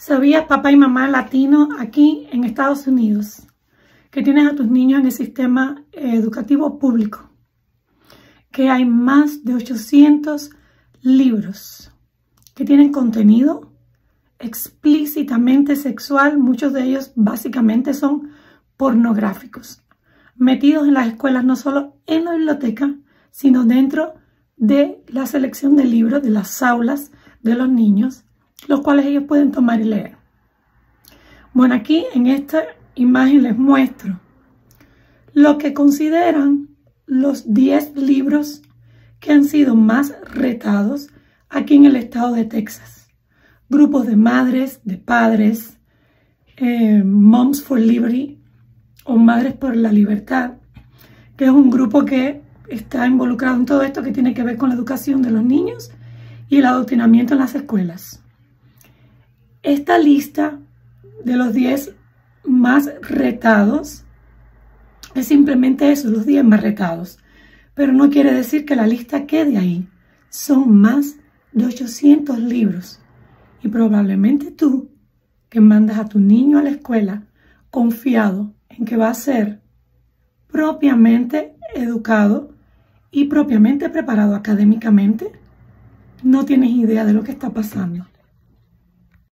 ¿Sabías, papá y mamá latino aquí en Estados Unidos, que tienes a tus niños en el sistema educativo público? Que hay más de 800 libros que tienen contenido explícitamente sexual, muchos de ellos básicamente son pornográficos, metidos en las escuelas, no solo en la biblioteca, sino dentro de la selección de libros de las aulas de los niños los cuales ellos pueden tomar y leer. Bueno, aquí en esta imagen les muestro lo que consideran los 10 libros que han sido más retados aquí en el estado de Texas. Grupos de madres, de padres, eh, Moms for Liberty o Madres por la Libertad, que es un grupo que está involucrado en todo esto que tiene que ver con la educación de los niños y el adoctrinamiento en las escuelas. Esta lista de los 10 más retados es simplemente eso, los 10 más retados. Pero no quiere decir que la lista quede ahí. Son más de 800 libros. Y probablemente tú, que mandas a tu niño a la escuela confiado en que va a ser propiamente educado y propiamente preparado académicamente, no tienes idea de lo que está pasando.